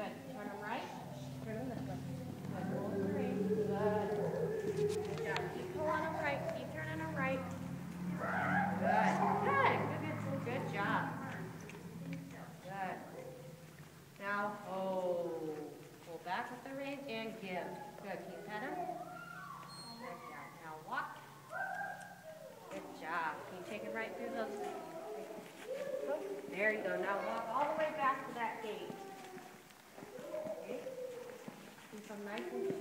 Good. Turn them right. Job. Keep pulling them right. Keep them right. Good. Good. Good, good, job. Good. Now, hold. Pull back with the reins and give. Good. Good job. Now walk. Good job. Can you take it right through? There you go. Now walk all the way back to